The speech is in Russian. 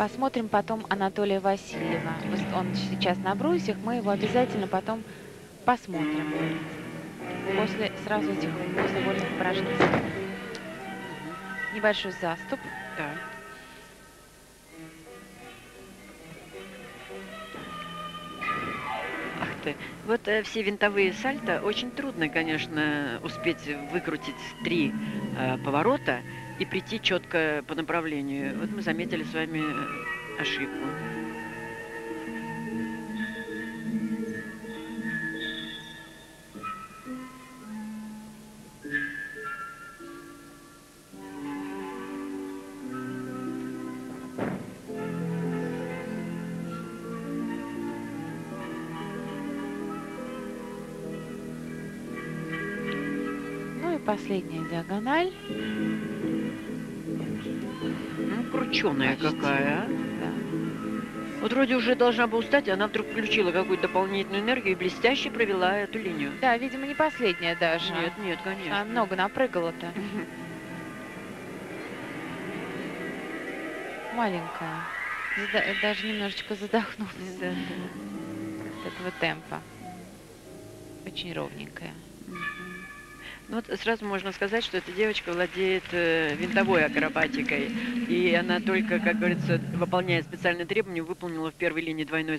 Посмотрим потом Анатолия Васильева. Он сейчас на брусьях, мы его обязательно потом посмотрим. После сразу этих, после вольных упражнений. Небольшой заступ. Да. Ах ты. Вот э, все винтовые сальто очень трудно, конечно, успеть выкрутить три э, поворота и прийти четко по направлению. Вот мы заметили с вами э, ошибку. Ну последняя диагональ. Крученая какая, а? Да. Вот вроде уже должна была устать, а она вдруг включила какую-то дополнительную энергию и блестяще провела эту линию. Да, видимо, не последняя даже. Нет, нет, А конечно. много напрыгала-то. Маленькая. Зада- Даже немножечко задохнулась Да. от этого темпа. Очень ровненькая. Ну вот сразу можно сказать, что эта девочка владеет э, винтовой акробатикой. И она только, как говорится, выполняя специальные требования, выполнила в первой линии двойной